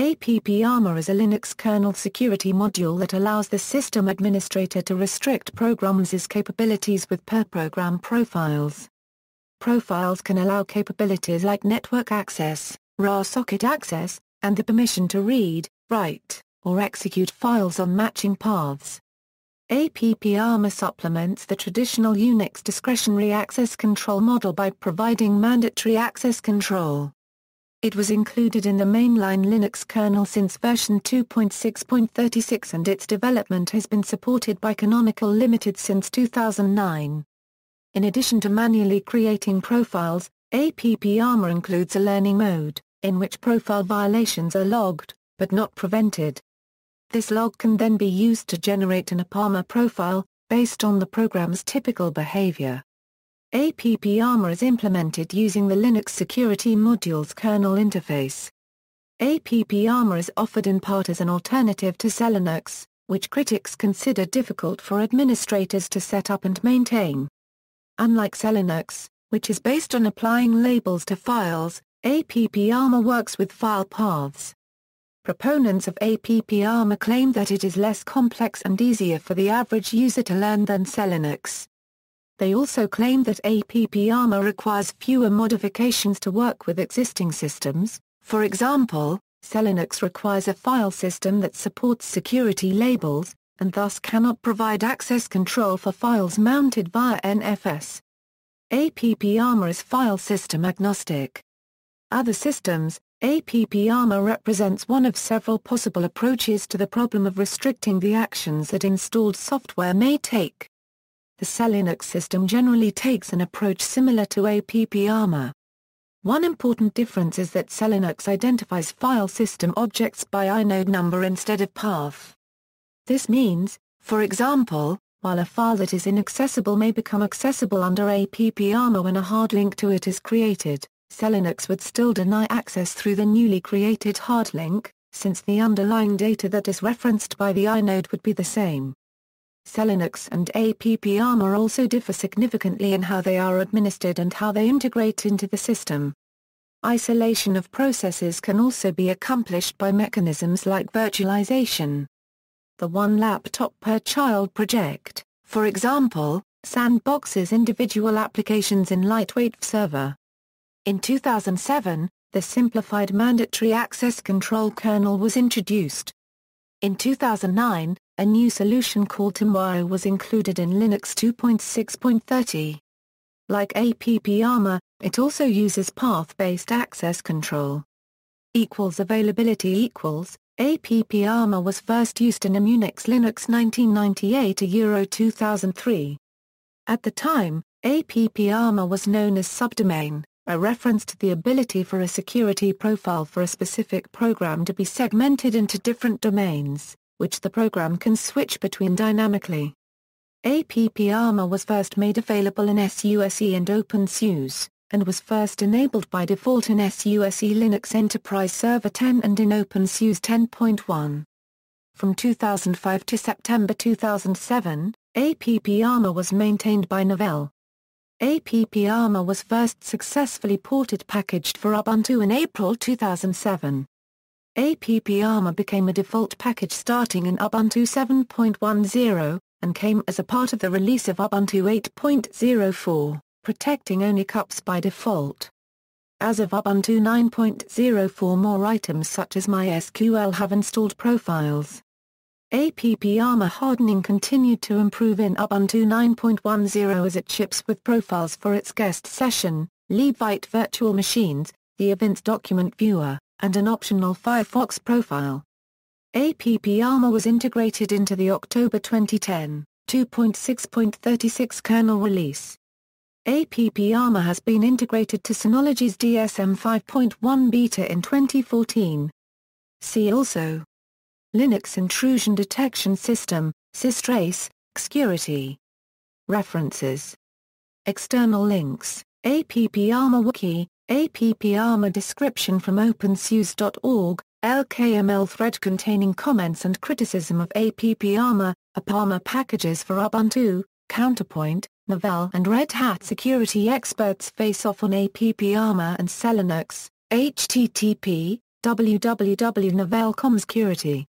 APPARMOR is a Linux kernel security module that allows the system administrator to restrict programs' capabilities with per-program profiles. Profiles can allow capabilities like network access, raw socket access, and the permission to read, write, or execute files on matching paths. APPARMOR supplements the traditional Unix discretionary access control model by providing mandatory access control. It was included in the mainline Linux kernel since version 2.6.36 and its development has been supported by Canonical Limited since 2009. In addition to manually creating profiles, APPARMOR includes a learning mode, in which profile violations are logged, but not prevented. This log can then be used to generate an APPARMOR profile, based on the program's typical behavior. APPARMOR is implemented using the Linux Security Module's kernel interface. APPARMOR is offered in part as an alternative to Selinux, which critics consider difficult for administrators to set up and maintain. Unlike Selinux, which is based on applying labels to files, APPARMOR works with file paths. Proponents of APPARMOR claim that it is less complex and easier for the average user to learn than Selinux. They also claim that APP APPARMOR requires fewer modifications to work with existing systems, for example, Selinux requires a file system that supports security labels, and thus cannot provide access control for files mounted via NFS. APP APPARMOR is file system agnostic. Other systems, APP APPARMOR represents one of several possible approaches to the problem of restricting the actions that installed software may take. The Selinux system generally takes an approach similar to APPARMOR. One important difference is that Selinux identifies file system objects by inode number instead of path. This means, for example, while a file that is inaccessible may become accessible under APPARMOR when a hard link to it is created, Selinux would still deny access through the newly created hard link, since the underlying data that is referenced by the inode would be the same. Selinux and APPARMOR also differ significantly in how they are administered and how they integrate into the system. Isolation of processes can also be accomplished by mechanisms like virtualization. The One Laptop Per Child project, for example, sandboxes individual applications in lightweight Vserver. In 2007, the simplified mandatory access control kernel was introduced. In 2009, a new solution called TOMOYO was included in Linux 2.6.30. Like APPARMOR, it also uses path-based access control. Equals availability equals, APPARMOR was first used in Immunix Linux 1998 Euro 2003. At the time, APPARMOR was known as subdomain, a reference to the ability for a security profile for a specific program to be segmented into different domains which the program can switch between dynamically. APPARMOR was first made available in SUSE and OpenSUSE, and was first enabled by default in SUSE Linux Enterprise Server 10 and in OpenSUSE 10.1. From 2005 to September 2007, APPARMOR was maintained by Novell. APPARMOR was first successfully ported packaged for Ubuntu in April 2007. APPARMOR became a default package starting in Ubuntu 7.10, and came as a part of the release of Ubuntu 8.04, protecting only cups by default. As of Ubuntu 9.04 more items such as MySQL have installed profiles. APPARMOR hardening continued to improve in Ubuntu 9.10 as it ships with profiles for its guest session, libvirt virtual machines, the Evince document viewer, and an optional Firefox profile. APPARMOR was integrated into the October 2010, 2.6.36 kernel release. APPARMOR has been integrated to Synology's DSM 5.1 beta in 2014. See also Linux Intrusion Detection System, systrace, Xcurity. References External links, APPARMOR Wiki, APPARMOR description from OpenSUSE.org, LKML thread containing comments and criticism of APP APPARMOR, APPARMOR packages for Ubuntu, Counterpoint, Novell and Red Hat security experts face off on APP APPARMOR and Selinux, http, www.novell.com Security